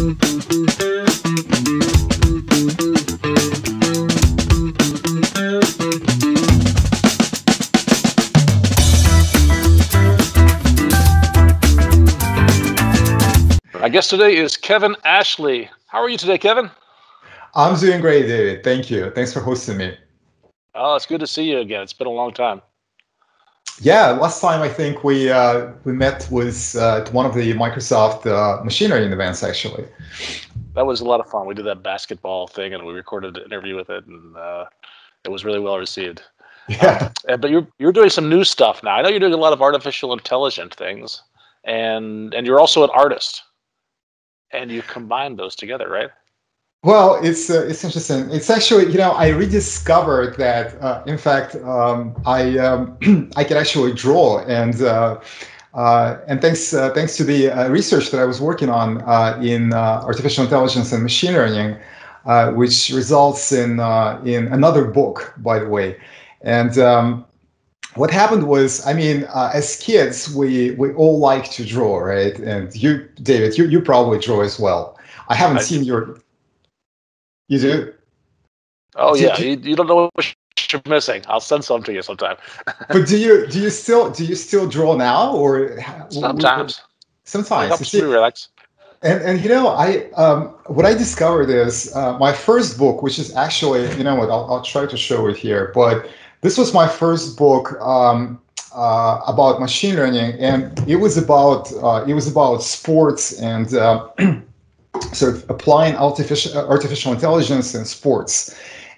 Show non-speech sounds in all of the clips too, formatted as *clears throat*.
My guest today is Kevin Ashley. How are you today, Kevin? I'm doing great, David. Thank you. Thanks for hosting me. Oh, it's good to see you again. It's been a long time. Yeah, last time I think we uh, we met was uh, at one of the Microsoft uh, machine learning events, actually. That was a lot of fun. We did that basketball thing, and we recorded an interview with it, and uh, it was really well received. Yeah. Um, but you're you're doing some new stuff now. I know you're doing a lot of artificial intelligent things, and and you're also an artist, and you combine those together, right? Well, it's uh, it's interesting. It's actually you know I rediscovered that uh, in fact um, I um, *clears throat* I can actually draw and uh, uh and thanks uh, thanks to the uh, research that I was working on in artificial intelligence and machine learning, which results in in another book by the way, and. Um, what happened was, I mean, as kids, we we all like to draw, right? And you, David, you you probably draw as well. I haven't I, seen your you do? Oh do yeah, you, you, don't know what you're missing. I'll send some to you sometime. *laughs* but do you do you still do you still draw now or sometimes? Sometimes. It helps me relax. And and you know I um, what I discovered is uh, my first book, which is actually you know what I'll, I'll try to show it here, but this was my first book um, uh, about machine learning, and it was about uh, it was about sports and uh, *clears throat* sort of applying artificial artificial intelligence in sports.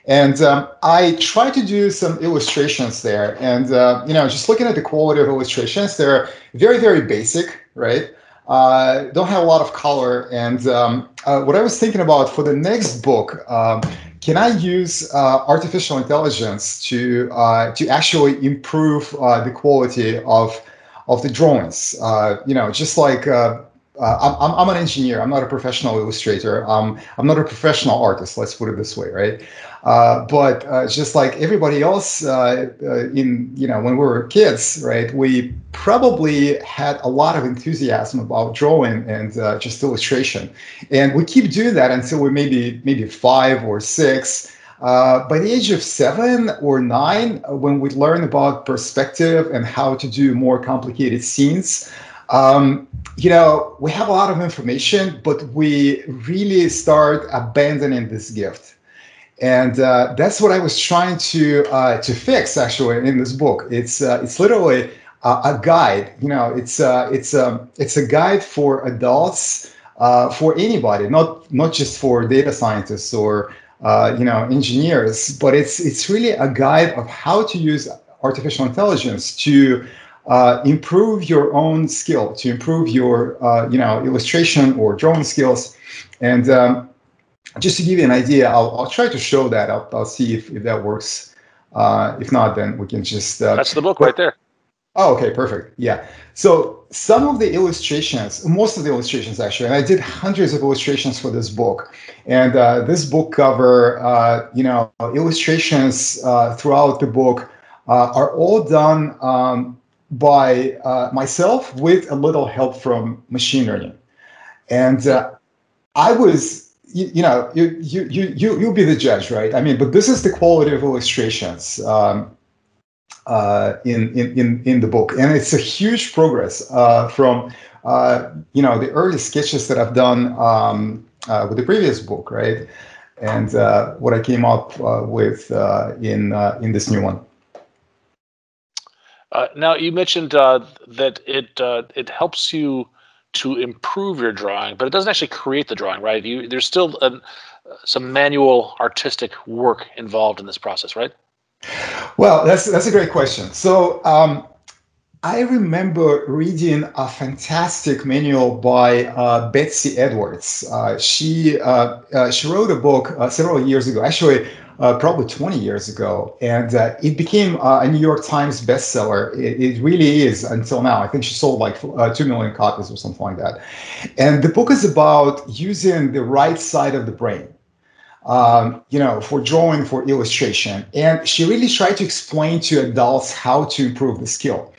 And um, I tried to do some illustrations there, and uh, you know, just looking at the quality of illustrations, they're very, very basic, right? Uh, don't have a lot of color. And um, uh, what I was thinking about for the next book, um, can I use uh, artificial intelligence to uh, to actually improve uh, the quality of of the drawings? you know, just like uh, I'm, I'm an engineer. I'm not a professional illustrator. Um, I'm not a professional artist. Let's put it this way, right? Uh, but uh, just like everybody else, uh, uh, in you know, when we were kids, right, we probably had a lot of enthusiasm about drawing and uh, just illustration, and we keep doing that until we're maybe maybe five or six. by the age of seven or nine, when we learn about perspective and how to do more complicated scenes, um, you know, we have a lot of information, but we really start abandoning this gift. And uh, that's what I was trying to uh, to fix actually in this book. It's uh, it's literally a, a, guide. You know, it's uh, it's a um, it's a guide for adults, uh, for anybody, not not just for data scientists or uh, you know engineers, but it's it's really a guide of how to use artificial intelligence to uh, improve your own skill, to improve your uh, you know illustration or drawing skills. And um, just to give you an idea, I'll, I'll try to show that. I'll, I'll see if, if that works. Uh, if not, then we can just. Uh, That's the book right there. Oh, okay, perfect. Yeah. So some of the illustrations, most of the illustrations actually, and I did hundreds of illustrations for this book. And uh, this book cover, uh, you know, illustrations uh, throughout the book uh, are all done um, by uh, myself with a little help from machine learning. And uh, I was, you, you, know, you, you, you, you, you'll be the judge, right? I mean, but this is the quality of illustrations um, uh, in, in, in, in the book. And it's a huge progress uh, from, uh, you know, the early sketches that I've done um, uh, with the previous book, right? And what I came up with in, in this new one. Uh, now you mentioned uh, that it uh, it helps you to improve your drawing, but it doesn't actually create the drawing, right? You, there's still an, some manual artistic work involved in this process, right? Well, that's that's a great question. So um, I remember reading a fantastic manual by uh, Betsy Edwards. Uh, she uh, she wrote a book several years ago, actually uh, probably 20 years ago, and uh, it became uh, a New York Times bestseller. It, it, really is until now. I think she sold like uh, 2 million copies or something like that. And the book is about using the right side of the brain. Um, you know, for drawing, for illustration. And she really tried to explain to adults how to improve the skill.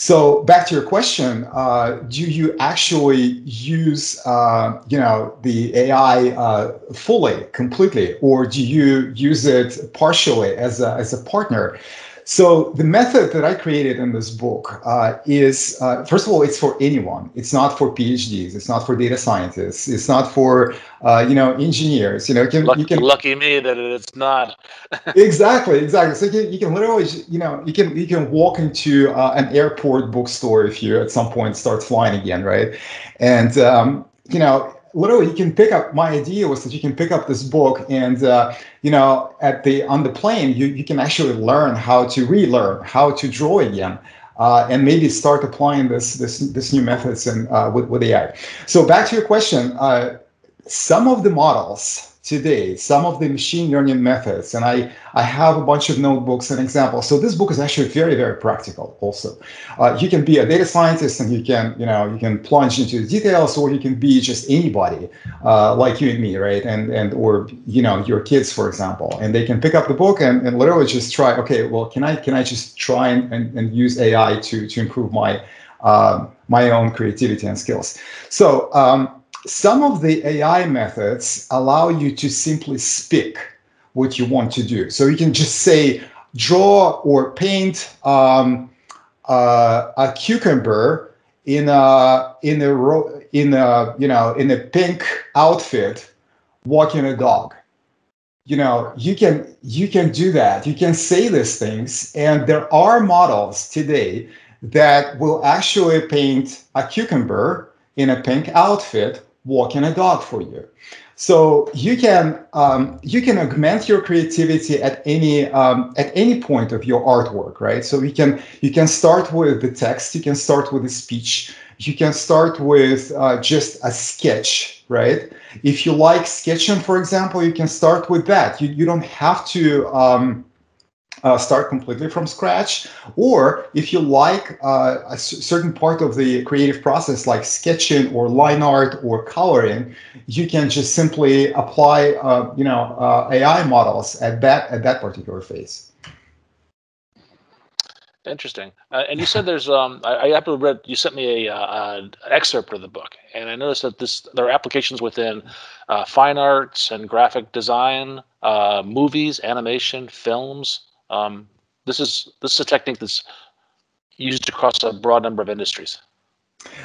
So back to your question, uh, do you actually use, uh, you know, the AI uh, fully, completely, or do you use it partially as a, as a partner? So the method that I created in this book uh, is, uh, first of all, it's for anyone. It's not for PhDs. It's not for data scientists. It's not for, uh, you know, engineers. You know, you can, lucky, you can, lucky me that it's not. *laughs* exactly, exactly. So you, you, can literally, you know, you can you can walk into uh, an airport bookstore if you at some point start flying again, right? And um, you know, literally you can pick up my idea was that you can pick up this book and uh, you know at the on the plane you, you can actually learn how to relearn how to draw again uh, and maybe start applying this this this new methods and uh, with, with AI. So back to your question, uh, some of the models today some of the machine learning methods and i i have a bunch of notebooks and examples. So this book is actually very very practical also. Uh, you can be a data scientist and you can you know you can plunge into the details or you can be just anybody uh, like you and me right? And and or you know your kids for example. And they can pick up the book and, and literally just try okay well can i can i just try and, and, and use ai to to improve my uh, my own creativity and skills? So um, some of the AI methods allow you to simply speak what you want to do. So you can just say, draw or paint um, uh, a cucumber in a in a in a you know in a pink outfit, walking a dog. You know you can you can do that. You can say these things, and there are models today that will actually paint a cucumber in a pink outfit walking a dog for you. So you can um, you can augment your creativity at any um, at any point of your artwork, right? So you can you can start with the text, you can start with the speech, you can start with uh, just a sketch, right? If you like sketching, for example, you can start with that. You you don't have to um, uh, start completely from scratch. Or if you like uh, a certain part of the creative process, like sketching or line art or coloring, you can just simply apply, uh, you know, uh, AI models at that at that particular phase. Interesting. Uh, and you said there's um I, I happen to read you sent me a uh, an excerpt of the book, and I noticed that this there are applications within fine arts and graphic design, movies, animation, films. Um, this is this is a technique that's used across a broad number of industries.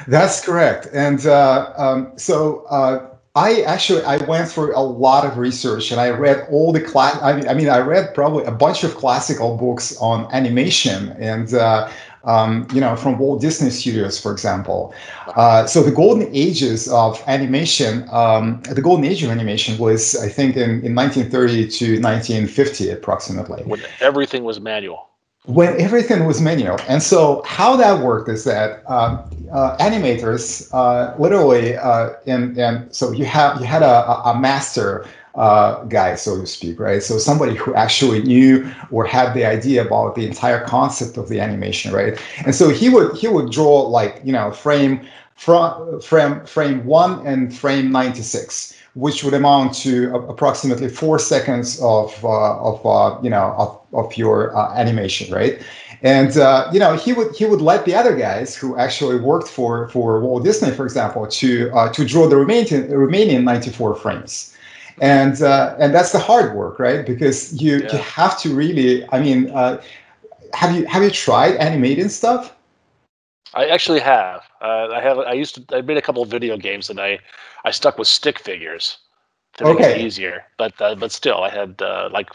That's correct, and uh, um, so uh, I actually I went through a lot of research and I read all the class. I mean, I mean, I read probably a bunch of classical books on animation and. Uh, um, you know, from Walt Disney Studios, for example. Uh, so the golden ages of animation, um, the golden age of animation was, I think, in, in 1930 to 1950, approximately. When everything was manual. When everything was manual. And so how that worked is that um, uh, animators uh, literally, uh, and, and so you have you had a, a master uh, guy, so to speak, right? So somebody who actually knew or had the idea about the entire concept of the animation, right? And so he would he would draw like you know frame frame frame one and frame ninety six which would amount to approximately four seconds of uh, of uh, you know of, of your uh, animation, right? And uh, you know he would he would let the other guys who actually worked for for Walt Disney, for example, to uh, to draw the remaining remaining 94 frames and uh, and that's the hard work, right? Because you yeah. you have to really. I mean, uh, have you have you tried animating stuff? I actually have. Uh, I have. I used to. I made a couple of video games, and I I stuck with stick figures to make okay. it easier. But uh, but still, I had uh, like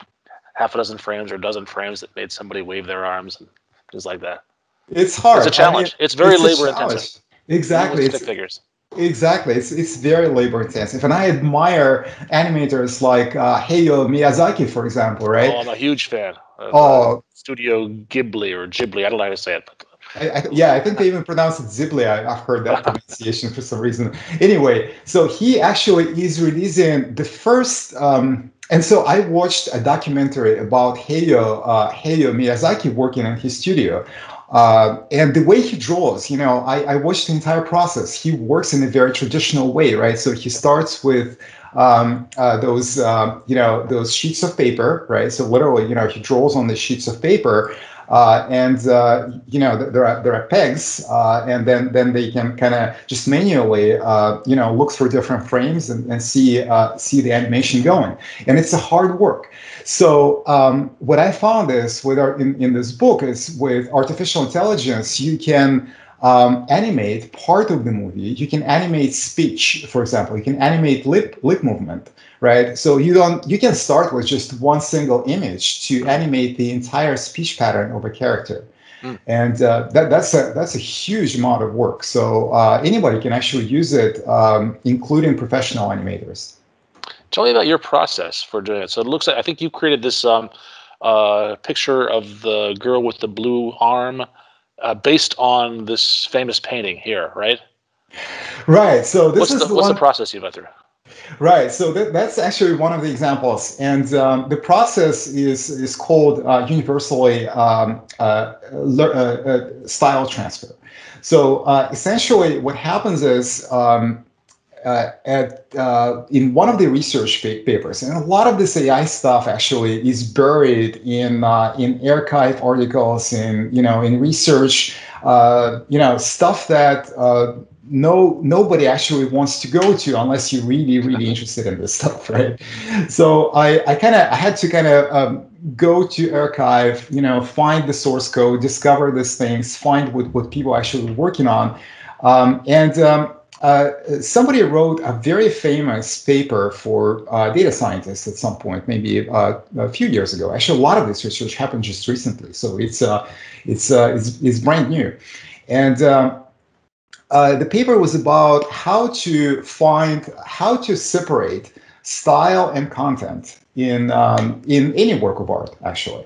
half a dozen frames or a dozen frames that made somebody wave their arms and things like that. It's hard. It's a challenge. I mean, it's very it's labor intensive. Exactly. Stick figures. Exactly, it's it's very labor intensive, and I admire animators like uh, Hayao Miyazaki, for example, right? Oh, I'm a huge fan. Of, oh, uh, Studio Ghibli or Ghibli, I don't know how to say it. But... I, I, yeah, I think they even pronounce it Ghibli. I, have heard that *laughs* pronunciation for some reason. Anyway, so he actually is releasing the first. Um, and so I watched a documentary about Hayao, uh, Hayao Miyazaki working in his studio uh, and the way he draws, you know, I, I watched the entire process. He works in a very traditional way, right? So he starts with um, uh, those, uh, you know, those sheets of paper, right? So literally, you know, he draws on the sheets of paper. Uh, and uh, you know there are there are pegs, uh, and then then they can kind of just manually uh, you know look for different frames and, and see uh, see the animation going, and it's a hard work. So um, what I found is with our, in in this book is with artificial intelligence you can um, animate part of the movie. You can animate speech, for example. You can animate lip lip movement, right? So you don't you can start with just one single image to animate the entire speech pattern of a character. Mm. And uh, that, that's a that's a huge amount of work. So uh, anybody can actually use it, um, including professional animators. Tell me about your process for doing it. So it looks like I think you created this um, uh, picture of the girl with the blue arm uh, based on this famous painting here, right? Right. So this what's is the, the what's one... the process you went through? Right. So that, that's actually one of the examples, and um, the process is is called uh, universally um, uh, uh, uh style transfer. So uh, essentially, what happens is um, uh, at uh, in one of the research papers, and a lot of this AI stuff actually is buried in uh, in arXiv articles, in you know in research, uh, you know stuff that uh, no nobody actually wants to go to unless you're really really interested in this *laughs* stuff, right? So I I kind of I had to kind of um, go to arXiv, you know, find the source code, discover these things, find what what people actually working on, um, and um, uh, somebody wrote a very famous paper for uh, data scientists at some point, maybe uh, a few years ago. Actually, a lot of this research happened just recently, so it's uh, it's, uh, it's, it's brand new. And um, the paper was about how to find how to separate style and content in um, in any work of art, actually.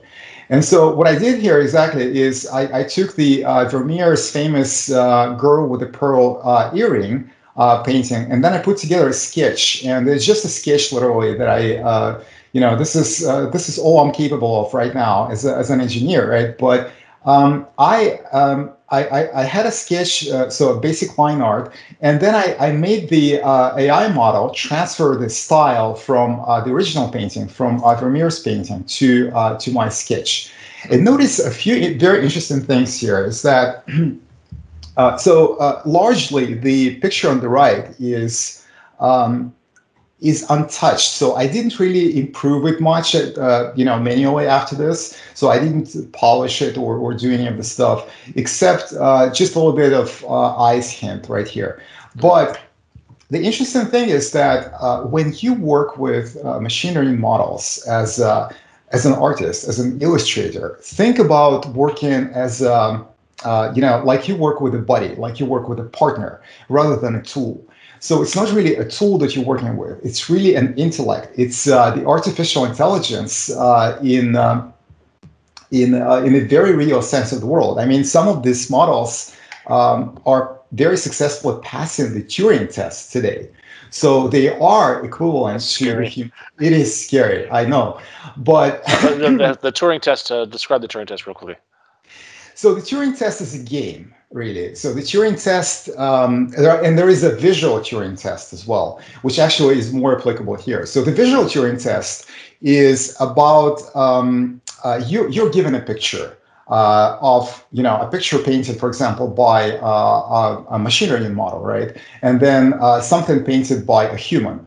And so what I did here exactly is I, I took the uh, Vermeer's famous uh, girl with the pearl uh, earring uh, painting, and then I put together a sketch. And it's just a sketch, literally, that I, uh, you know, this is uh, this is all I'm capable of right now as, a, as an engineer, right? But um, I, um, I, I, I, had a sketch, uh, so a basic line art, and then I, I made the uh, AI model transfer the style from uh, the original painting, from uh, Vermeer's painting, to uh, to my sketch. And notice a few very interesting things here is that, *clears throat* uh, so largely the picture on the right is um, is untouched. So I didn't really improve it much, uh, you know, manually after this. So I didn't polish it or, or do any of the stuff, except uh, just a little bit of uh, ice hint right here. But the interesting thing is that uh, when you work with uh, machine learning models as uh, as an artist, as an illustrator, think about working as um, you know, like you work with a buddy, like you work with a partner, rather than a tool. So it's not really a tool that you're working with. It's really an intellect. It's uh, the artificial intelligence uh, in um, in uh, in a very real sense of the world. I mean, some of these models um, are very successful at passing the Turing test today. So they are equivalent to. *laughs* It is scary, I know, but *laughs* the, the, the, Turing test. Uh, describe the Turing test real quickly. So the Turing test is a game really. So the Turing test, um, and there is a visual Turing test as well, which actually is more applicable here. So the visual Turing test is about um, uh, you, you're given a picture uh, of you know a picture painted, for example, by uh, a, a, machine learning model, right? And then uh, something painted by a human,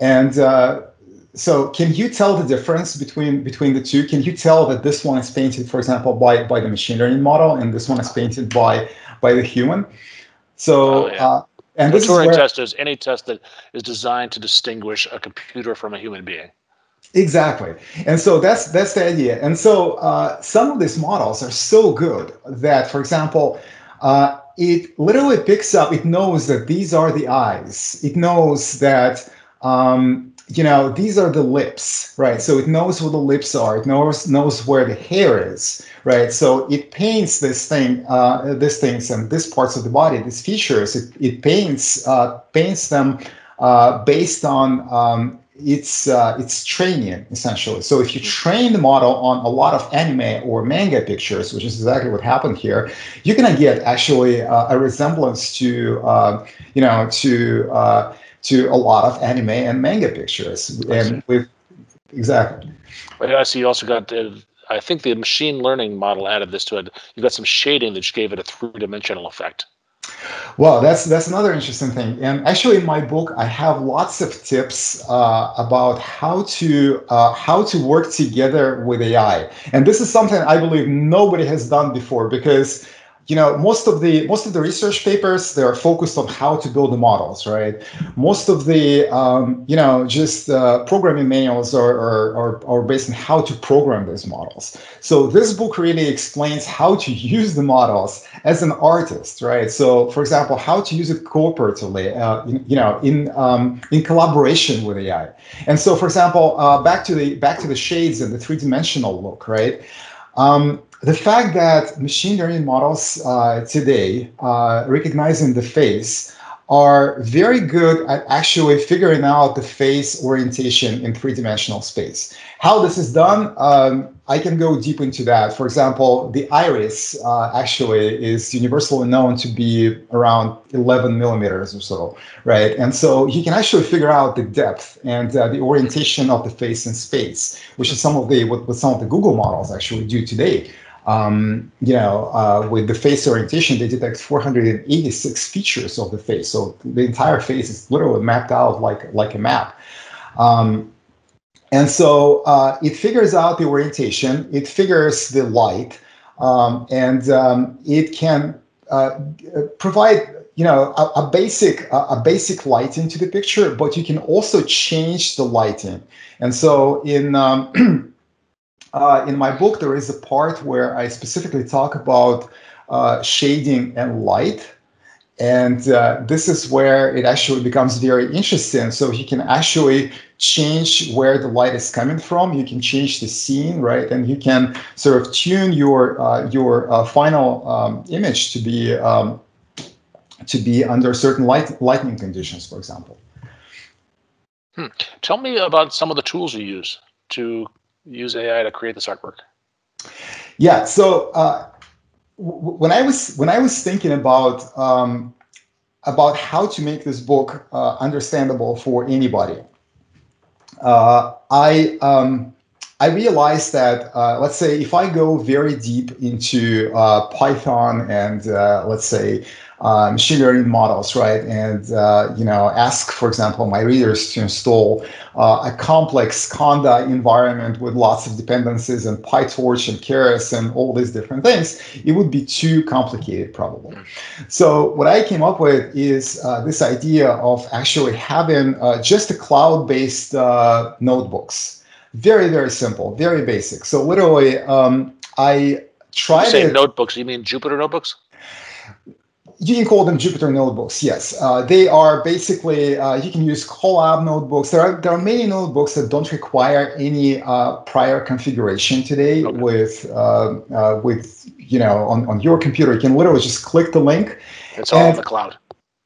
and uh, so can you tell the difference between between the two? Can you tell that this one is painted, for example, by by the machine learning model, and this one is painted by by the human. So, oh, yeah. uh, and the Turing where, test is any test that is designed to distinguish a computer from a human being. Exactly, and so that's that's the idea. And so uh, some of these models are so good that, for example, uh, it literally picks up. It knows that these are the eyes. It knows that. Um, you know these are the lips right? So it knows where the lips are. It knows knows where the hair is right? So it paints this thing uh, these things and these parts of the body these features. It, it paints uh, paints them uh, based on um, its uh, its training essentially. So if you train the model on a lot of anime or manga pictures which is exactly what happened here you're gonna get actually uh, a resemblance to uh, you know to to a lot of anime and manga pictures, and with exactly. I see you also got the I think the machine learning model added this to it. You've got some shading that just gave it a three dimensional effect. Well, that's that's another interesting thing. And actually, in my book, I have lots of tips uh, about how to uh, how to work together with AI. And this is something I believe nobody has done before because you know most of the most of the research papers they are focused on how to build the models right? Most of the um, you know just uh, programming manuals are, are, are, are, based on how to program these models. So this book really explains how to *laughs* use the models as an artist right? So for example how to use it cooperatively uh, you know in um, in collaboration with ai and so for example uh, back to the back to the shades and the three-dimensional look right? Um, the fact that machine learning models uh, today, uh, recognizing the face, are very good at actually figuring out the face orientation in three-dimensional space. How this is done, um, I can go deep into that. For example, the iris uh, actually is universally known to be around 11 millimeters or so, right? And so you can actually figure out the depth and uh, the orientation of the face in space, which is some of the what, what some of the Google models actually do today. Um, you know, uh, with the face orientation, they detect 486 features of the face. So the entire face is literally mapped out like, like a map. Um, and so uh, it figures out the orientation, it figures the light, um, and um, it can uh, provide you know a, a basic a, a, basic lighting to the picture, but you can also change the lighting. And so in um, *clears throat* uh, in my book, there is a part where I specifically talk about uh, shading and light. And uh, this is where it actually becomes very interesting. So you can actually change where the light is coming from. You can change the scene, right? And you can sort of tune your uh, your uh, final um, image to be um, to be under certain light lighting conditions, for example. Hmm. Tell me about some of the tools you use to use AI to create this artwork? Yeah. So uh, w- when I was when I was thinking about um, about how to make this book uh, understandable for anybody, uh, I um, I realized that uh, let's say if I go very deep into uh, Python and uh, let's say uh, machine learning models, right? And uh, you know, ask, for example, my readers to install uh, a complex Conda environment with lots of dependencies and PyTorch and Keras and all these different things. It would be too complicated, probably. So what I came up with is uh, this idea of actually having uh, just a cloud-based uh, notebooks. Very, very simple, very basic. So literally, um, I tried. You say notebooks? You mean Jupyter notebooks? You can call them Jupyter notebooks. Yes, uh, they are basically uh, you can use Colab notebooks. There are there are many notebooks that don't require any uh, prior configuration today. Okay. With uh, uh, with you know on, on your computer, you can literally just click the link. It's all in the cloud.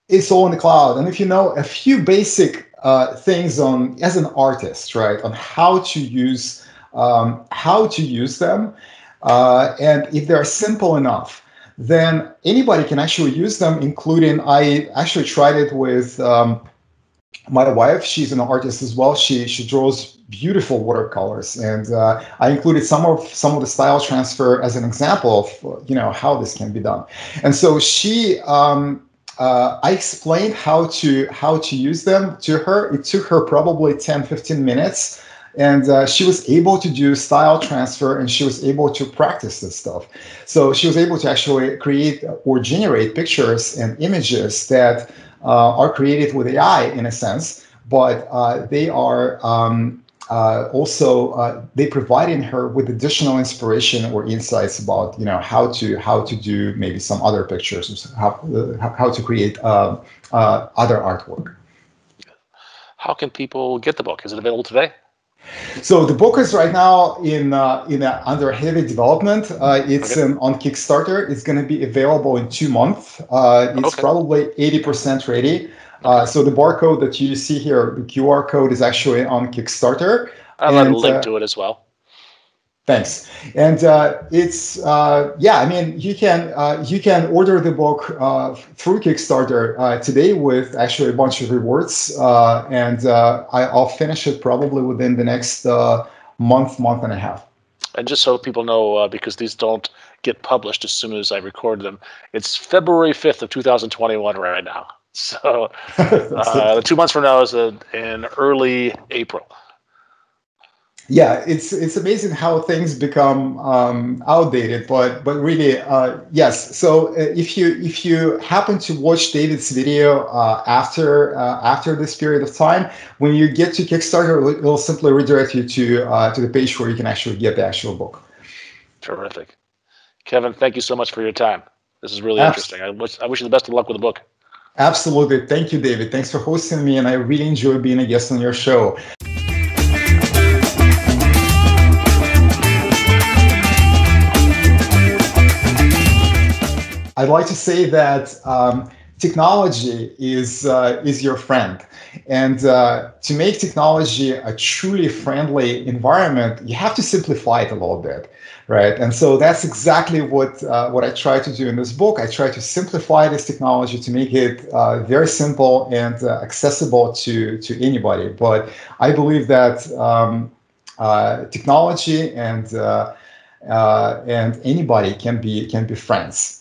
It's all in the cloud, and if you know a few basic uh, things on as an artist, right, on how to use um, how to use them, and if they are simple enough then anybody can actually use them, including I actually tried it with um, my wife. She's an artist as well. She she draws beautiful watercolors, and uh, I included some of some of the style transfer as an example of you know how this can be done. And so she. Um, uh, I explained how to how to use them to her. It took her probably 10, 15 minutes and uh, she was able to do style transfer and she was able to practice this stuff. So she was able to actually create or generate pictures and images that uh, are created with ai in a sense but uh, they are um, uh, also uh, they providing her with additional inspiration or insights about you know how to how to do maybe some other pictures how, uh, how to create other artwork. How can people get the book? Is it available today so the book is right now in uh, in uh, under heavy development. Uh, it's okay. um, on Kickstarter. It's going to be available in two months. Uh, it's okay. probably eighty percent ready. Uh, so the barcode that you see here, the QR code, is actually on Kickstarter. I'll and, link uh, to it as well. Thanks. And uh, it's uh, yeah, I mean you can uh, you can order the book uh, through Kickstarter uh, today with actually a bunch of rewards, uh, and I, will finish it probably within the next month, month and a half. and just so people know, uh, because these don't get published as soon as I record them, it's February 5th of 2021 right now. *laughs* So *laughs* uh, the two months from now is in early April yeah, it's it's amazing how things become um, outdated, but but really, uh, yes. So uh, if you if you happen to watch David's video uh, after uh, after this period of time, when you get to Kickstarter, it'll simply redirect you to uh, to the page where you can actually get the actual book. Terrific, Kevin. Thank you so much for your time. This is really interesting. I wish I wish you the best of luck with the book. Absolutely. Thank you, David. Thanks for hosting me, and I really enjoy being a guest on your show. I'd like to say that um, technology is uh, is your friend, and uh, to make technology a truly friendly environment, you have to simplify it a little bit, right? And so that's exactly what uh, what I try to do in this book. I try to simplify this technology to make it uh, very simple and uh, accessible to to anybody. But I believe that um, uh, technology and and anybody can be can be friends